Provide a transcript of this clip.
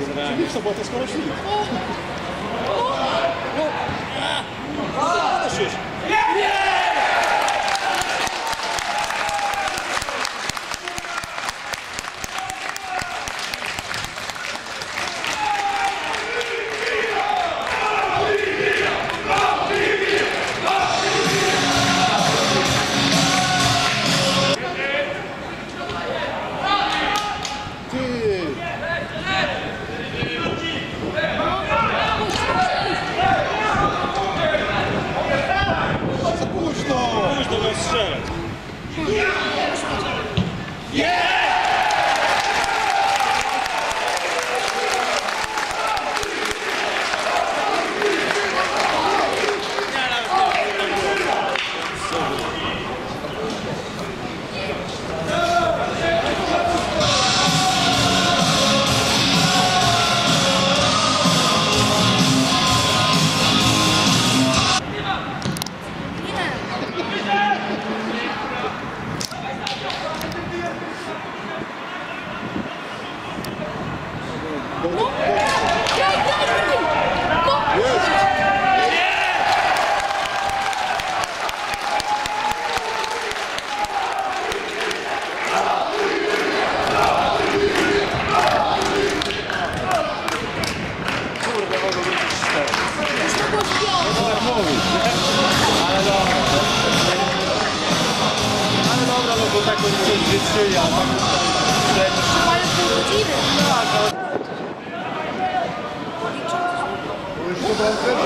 Тебе чтобы это скоро чудик. Ну, а, что ты 了。On coś życzy, a